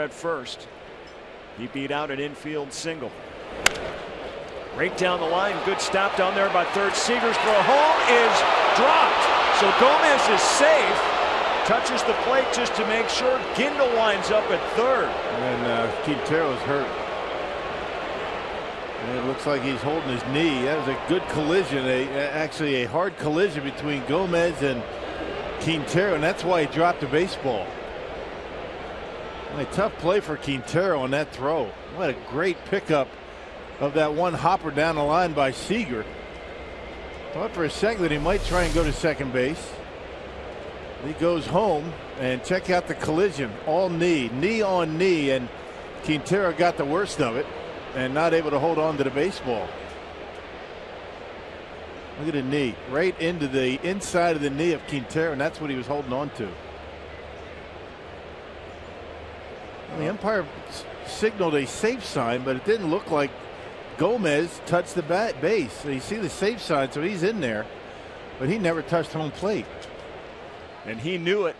at first. He beat out an infield single. Right down the line. Good stop down there by third. Seager's throw home is dropped. So Gomez is safe. Touches the plate just to make sure Gindl winds up at third. And uh, Quintero's hurt. And it looks like he's holding his knee. That was a good collision, a, actually a hard collision between Gomez and Quintero, and that's why he dropped the baseball. A tough play for Quintero on that throw. What a great pickup of that one hopper down the line by Seager. Thought for a second that he might try and go to second base. He goes home and check out the collision. All knee, knee on knee, and Quintero got the worst of it and not able to hold on to the baseball. Look at the knee right into the inside of the knee of Quintero, and that's what he was holding on to. The umpire signaled a safe sign, but it didn't look like Gomez touched the bat base. So you see the safe sign, so he's in there, but he never touched home plate. And he knew it.